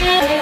Yeah.